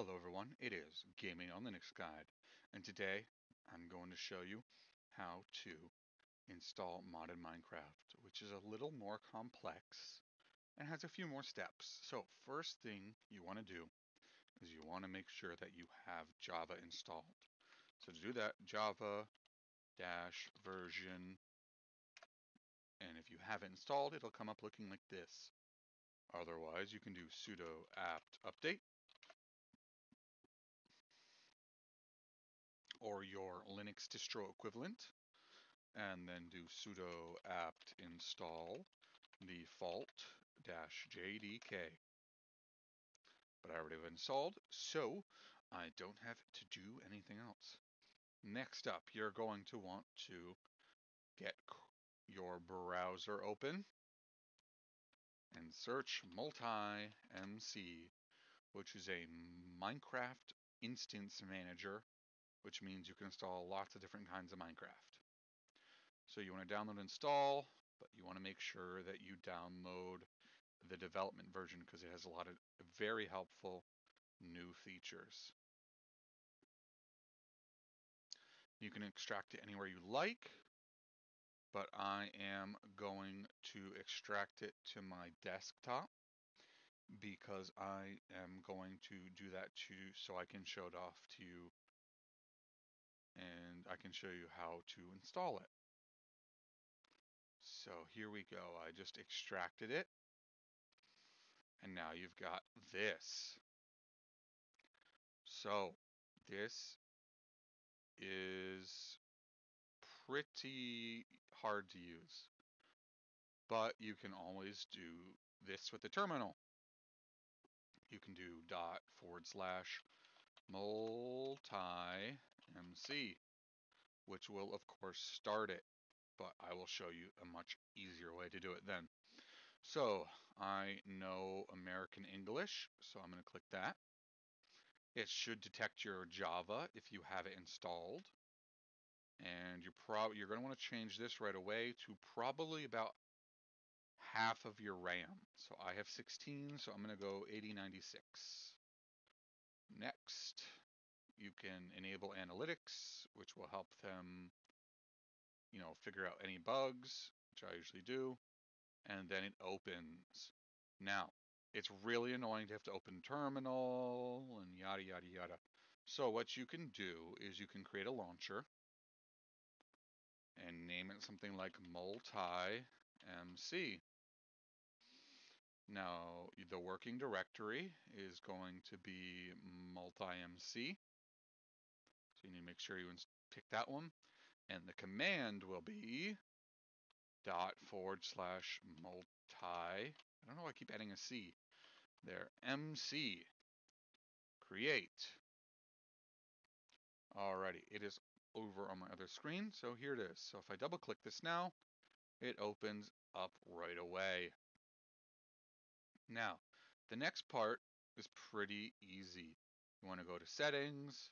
Hello everyone, it is Gaming on Linux Guide, and today I'm going to show you how to install modded Minecraft, which is a little more complex and has a few more steps. So first thing you want to do is you want to make sure that you have Java installed. So to do that, Java dash version, and if you have it installed, it'll come up looking like this. Otherwise, you can do sudo apt update or your Linux distro equivalent, and then do sudo apt install default-jdk. But I already have installed, so I don't have to do anything else. Next up, you're going to want to get your browser open and search MultiMC, which is a Minecraft instance manager which means you can install lots of different kinds of Minecraft. So you want to download and install, but you want to make sure that you download the development version because it has a lot of very helpful new features. You can extract it anywhere you like, but I am going to extract it to my desktop because I am going to do that too so I can show it off to you and I can show you how to install it. So here we go. I just extracted it. And now you've got this. So this is pretty hard to use. But you can always do this with the terminal. You can do dot forward slash multi MC, which will of course start it, but I will show you a much easier way to do it then. So I know American English, so I'm going to click that. It should detect your Java if you have it installed. And you're probably you're going to want to change this right away to probably about half of your RAM. So I have 16, so I'm going to go 8096. Next. You can enable analytics, which will help them, you know, figure out any bugs, which I usually do. And then it opens. Now, it's really annoying to have to open terminal and yada, yada, yada. So what you can do is you can create a launcher and name it something like MultiMC. Now, the working directory is going to be MultiMC. So you need to make sure you pick that one. And the command will be dot forward slash multi. I don't know why I keep adding a C there. MC. Create. Alrighty, it is over on my other screen. So here it is. So if I double click this now, it opens up right away. Now, the next part is pretty easy. You want to go to settings,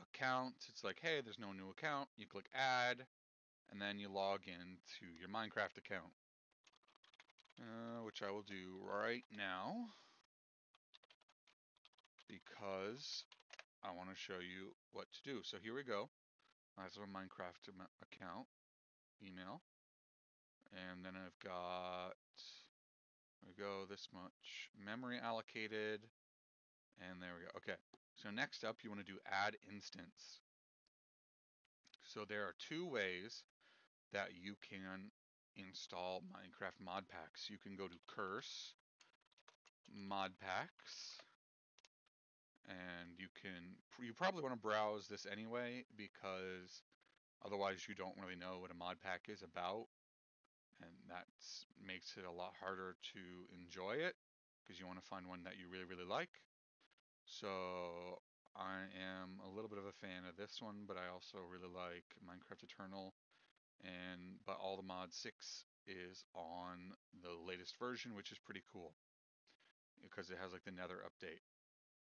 account. It's like, hey, there's no new account. You click add, and then you log in to your Minecraft account, uh, which I will do right now because I want to show you what to do. So here we go. That's a Minecraft account, email, and then I've got, we go, this much memory allocated, and there we go. Okay, so next up, you want to do add instance. So there are two ways that you can install Minecraft mod packs. You can go to curse mod packs and you can you probably want to browse this anyway because otherwise you don't really know what a mod pack is about and that makes it a lot harder to enjoy it because you want to find one that you really really like so I am a little bit of a fan of this one, but I also really like Minecraft Eternal. And but all the mod 6 is on the latest version, which is pretty cool because it has like the Nether update.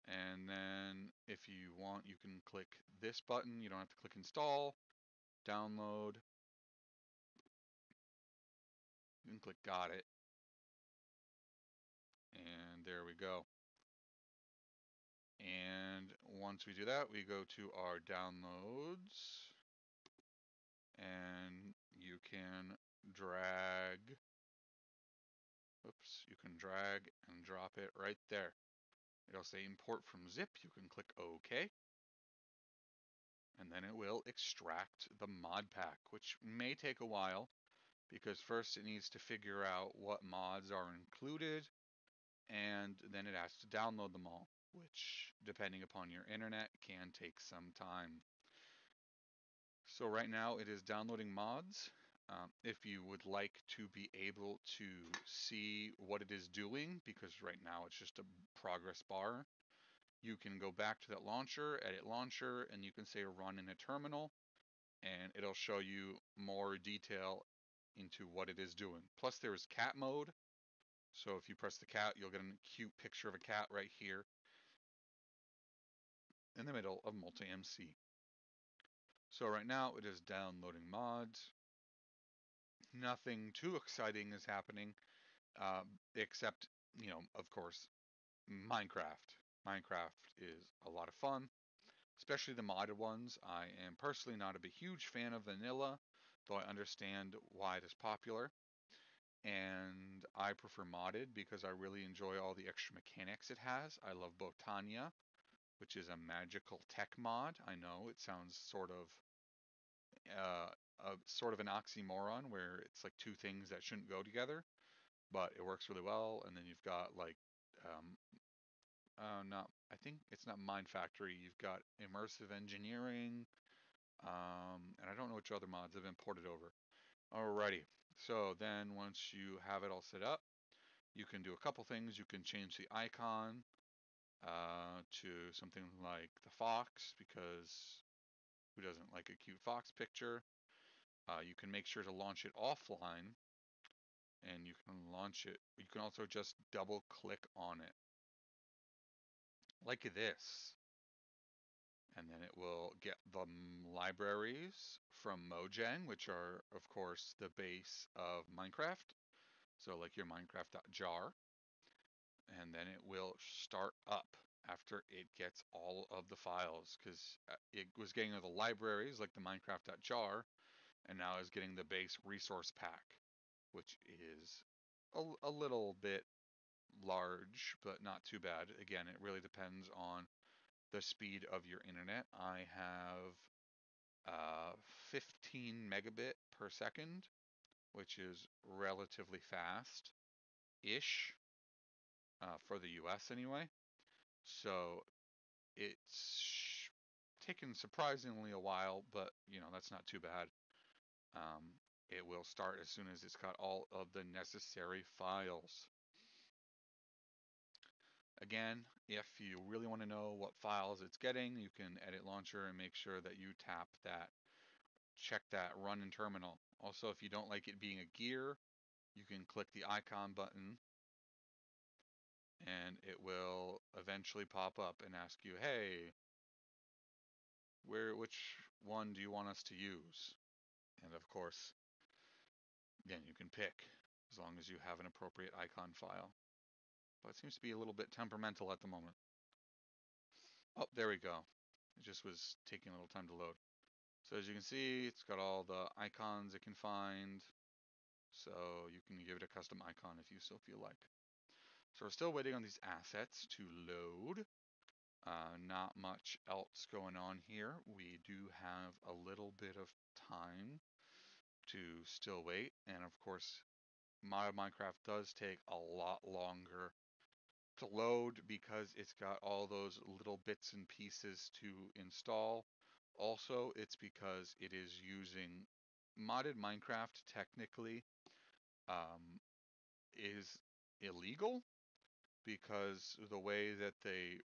And then if you want, you can click this button. You don't have to click install, download. You can click got it. And there we go And once we do that, we go to our downloads and you can drag, oops, you can drag and drop it right there. It'll say import from zip. You can click OK. And then it will extract the mod pack, which may take a while because first it needs to figure out what mods are included and then it has to download them all, which depending upon your internet can take some time. So right now it is downloading mods. Um, if you would like to be able to see what it is doing, because right now it's just a progress bar, you can go back to that launcher, edit launcher, and you can say run in a terminal, and it'll show you more detail into what it is doing. Plus there is cat mode, so if you press the cat, you'll get a cute picture of a cat right here in the middle of MultiMC. So right now it is downloading mods. Nothing too exciting is happening, uh, except, you know, of course, Minecraft. Minecraft is a lot of fun, especially the modded ones. I am personally not a huge fan of vanilla, though I understand why it is popular. And I prefer modded because I really enjoy all the extra mechanics it has. I love Botania, which is a magical tech mod. I know it sounds sort of uh, a sort of an oxymoron where it's like two things that shouldn't go together, but it works really well. And then you've got like, um, uh, not I think it's not MineFactory. You've got immersive engineering, um, and I don't know which other mods have been ported over. Alrighty, so then once you have it all set up, you can do a couple things. You can change the icon uh, to something like the fox because who doesn't like a cute fox picture? Uh, you can make sure to launch it offline and you can launch it. You can also just double click on it like this. And then it will get the libraries from Mojang, which are, of course, the base of Minecraft. So like your Minecraft.jar and then it will start up after it gets all of the files because uh, it was getting all the libraries like the minecraft.jar and now is getting the base resource pack which is a, a little bit large but not too bad. Again it really depends on the speed of your internet. I have uh, 15 megabit per second which is relatively fast ish uh, for the US anyway. So it's taken surprisingly a while, but you know, that's not too bad. Um, it will start as soon as it's got all of the necessary files. Again, if you really want to know what files it's getting, you can edit launcher and make sure that you tap that, check that run in terminal. Also, if you don't like it being a gear, you can click the icon button and it will eventually pop up and ask you, hey, where which one do you want us to use? And of course, again, you can pick as long as you have an appropriate icon file. But it seems to be a little bit temperamental at the moment. Oh, there we go. It just was taking a little time to load. So as you can see, it's got all the icons it can find. So you can give it a custom icon if you so feel like. So we're still waiting on these assets to load. Uh, not much else going on here. We do have a little bit of time to still wait. And of course, my Minecraft does take a lot longer to load because it's got all those little bits and pieces to install. Also, it's because it is using modded Minecraft technically um, is illegal because the way that they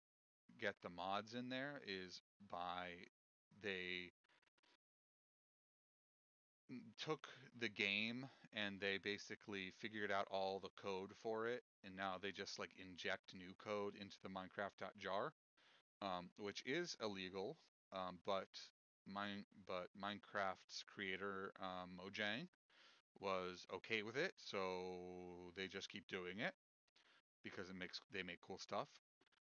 get the mods in there is by they took the game and they basically figured out all the code for it and now they just like inject new code into the minecraft.jar um, which is illegal um, but mine but minecraft's creator um, mojang was okay with it so they just keep doing it because it makes they make cool stuff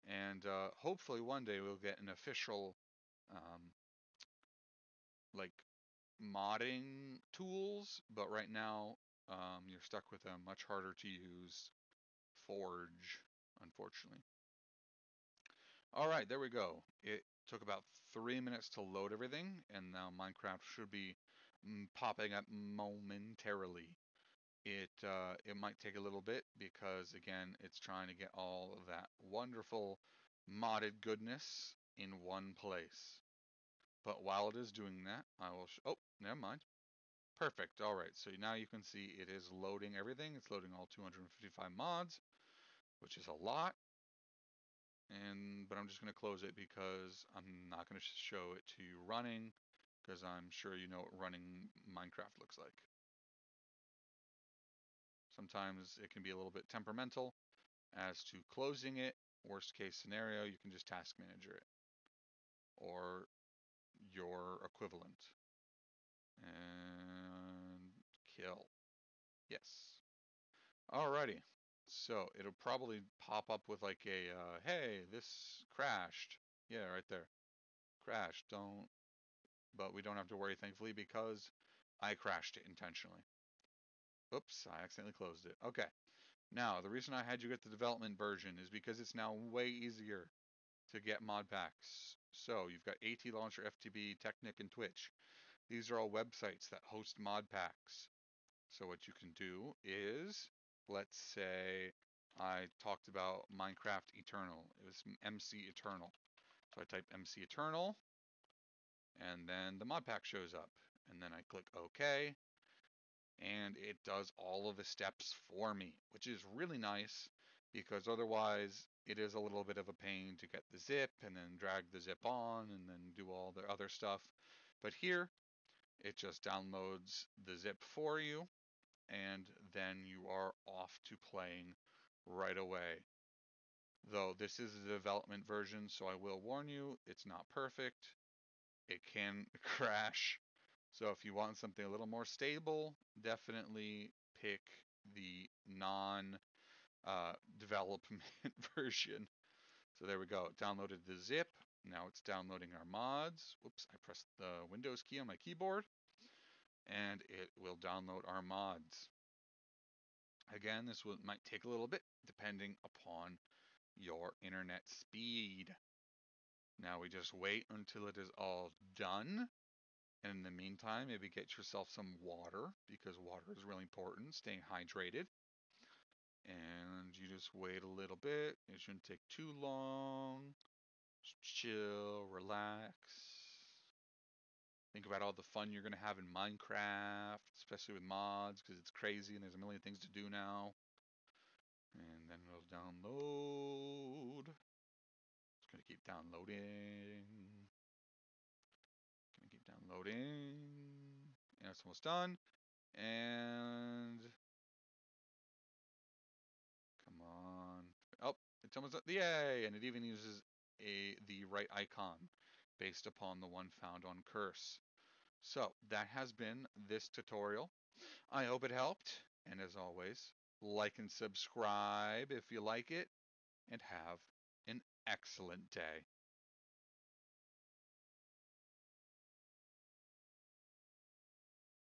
and uh, hopefully one day we'll get an official um, like modding tools, but right now um, you're stuck with a much harder to use Forge, unfortunately. All right, there we go. It took about three minutes to load everything, and now Minecraft should be mm, popping up momentarily. It uh, it might take a little bit because again, it's trying to get all of that wonderful modded goodness in one place. But while it is doing that, I will. oh, never mind. Perfect. All right. So now you can see it is loading everything. It's loading all 255 mods, which is a lot. And but I'm just going to close it because I'm not going to show it to you running because I'm sure you know what running Minecraft looks like. Sometimes it can be a little bit temperamental as to closing it. Worst case scenario, you can just task manager it or your equivalent. And kill. Yes. Alrighty. So it'll probably pop up with like a, uh, hey, this crashed. Yeah, right there. Crashed. Don't, but we don't have to worry, thankfully, because I crashed it intentionally. Oops, I accidentally closed it. Okay. Now, the reason I had you get the development version is because it's now way easier to get mod packs. So you've got AT Launcher, FTB, Technic, and Twitch. These are all websites that host mod packs. So what you can do is, let's say I talked about Minecraft Eternal. It was MC Eternal. So I type MC Eternal, and then the mod pack shows up. And then I click OK, and it does all of the steps for me, which is really nice because otherwise it is a little bit of a pain to get the zip and then drag the zip on and then do all the other stuff. But here, it just downloads the zip for you and then you are off to playing right away. Though this is a development version, so I will warn you, it's not perfect. It can crash so if you want something a little more stable, definitely pick the non uh, development version. So there we go. Downloaded the zip. Now it's downloading our mods. Whoops, I pressed the Windows key on my keyboard. And it will download our mods. Again, this will, might take a little bit depending upon your internet speed. Now we just wait until it is all done. And in the meantime, maybe get yourself some water because water is really important, staying hydrated. And you just wait a little bit. It shouldn't take too long. Just chill, relax. Think about all the fun you're going to have in Minecraft, especially with mods because it's crazy and there's a million things to do now. And then it'll download. It's going to keep downloading loading. And it's almost done. And come on. Oh, it's almost done. Yay! And it even uses a the right icon based upon the one found on Curse. So that has been this tutorial. I hope it helped. And as always, like and subscribe if you like it. And have an excellent day.